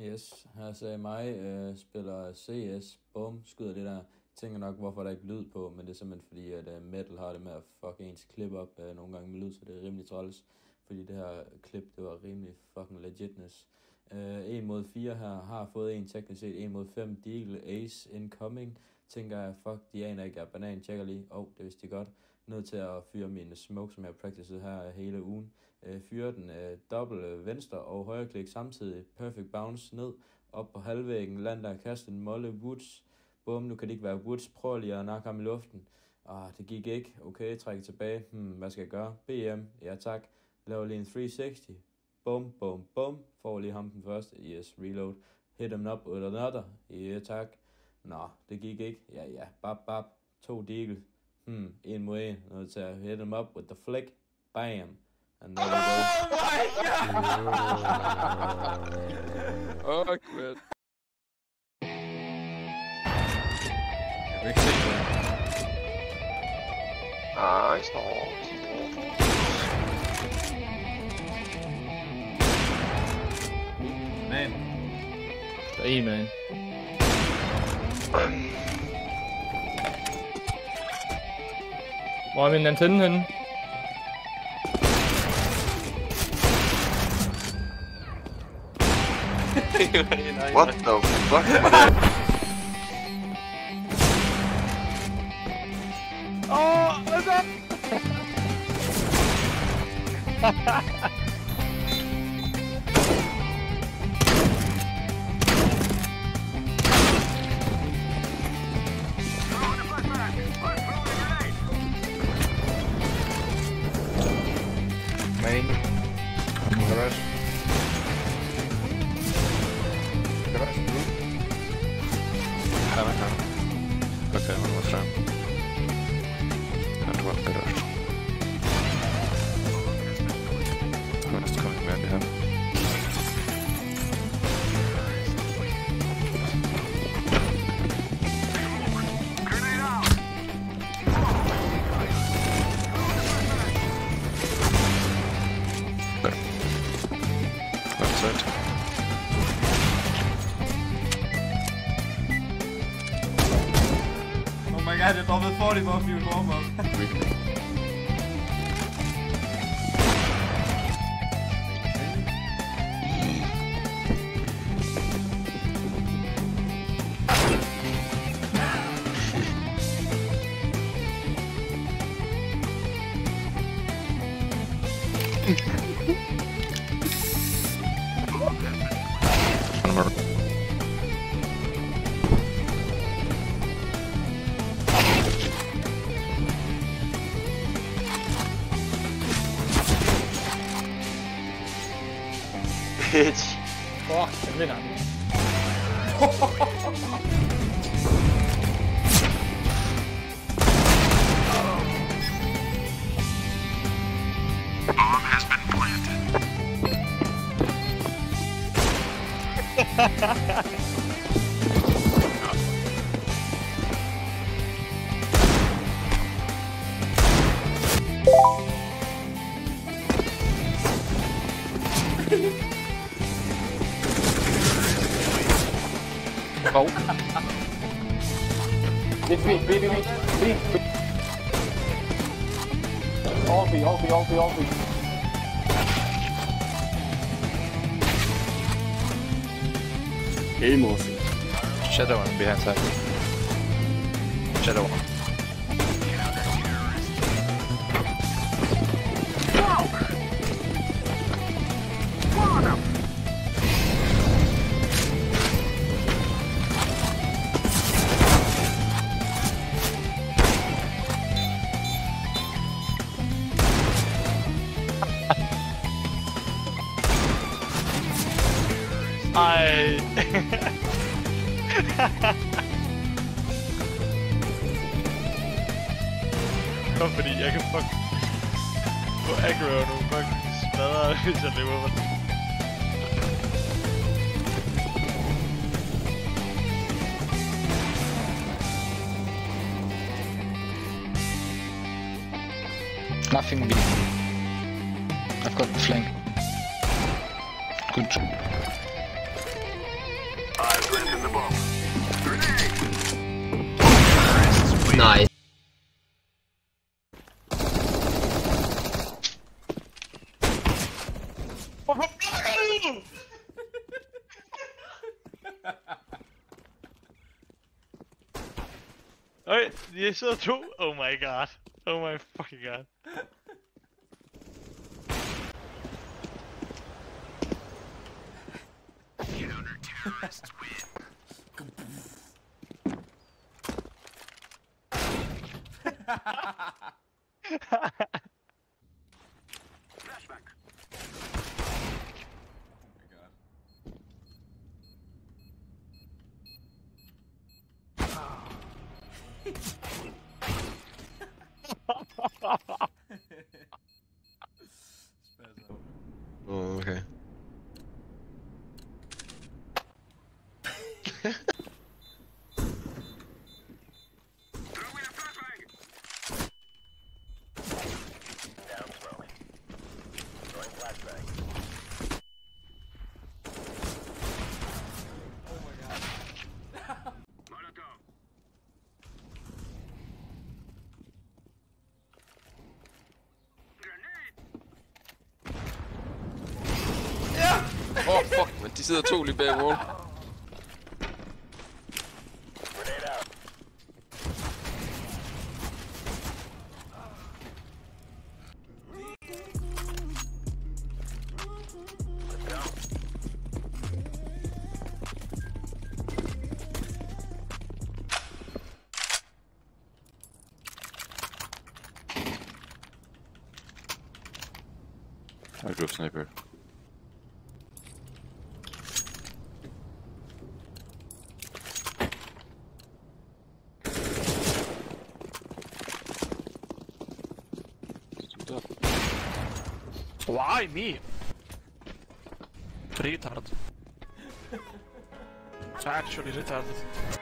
Yes, her sagde mig, øh, spiller CS, bum, skyder det der. Tænker nok, hvorfor der ikke lyd på, men det er simpelthen fordi, at uh, metal har det med at fuck ens klip op uh, nogle gange med lyd, så det er rimelig træls. Fordi det her klip, det var rimelig fucking legitness. Øh, uh, 1 mod 4 her, har fået en teknisk set, 1 mod 5, Deagle Ace incoming. Tænker jeg, fuck, de aner ikke, at banan tjekker lige. Åh, oh, det vidste de godt. Nødt til at fyre min smoke, som jeg har practiced her hele ugen. Uh, fyre den øh, dobbelt øh, venstre og højre klik samtidig. Perfect bounce ned, op på halvvæggen, lander kaste en molle Woods. Bum, nu kan det ikke være Woods. Prøv lige at nakke ham i luften. Ah, det gik ikke. Okay, træk tilbage. Hmm, hvad skal jeg gøre? BM. Ja, tak. Lav lige en 360. Bum, bum, bum. Får lige ham den første. Yes, reload. Hit him up with another. Ja, tak. Nå, det gik ikke. Ja, ja. Bap, bap. To deagle. Hmm, en mod en. Nødt til at hit him up with the flick. Bam. And there we go. Åh, gud. Jeg kan ikke se det. Nice, nå. Man. Der er man. Hvor er min antenne henne? What the fuck? Åh, hvad så? عيني كراش كراش حرام حرام أوكي أنا 40 for at warm up. One Bitch. Fuck, den vinder den. Oh. B, B, B, B, B, B. All B, all B, all B, all B. Amos. Shadow one behind side. Shadow one. Fordi jeg kan fuck få aggro er og nogle fucking smadre, hvis jeg lever den. Nothing B. I've got the flank. Good. Nice. Øj, jeg sidder to. Oh my god. Oh my fucking god. Oh, Åh, oh, fuck, men de sidder to lige bag wall. I go sniper. Why me? Retard. Actually retarded.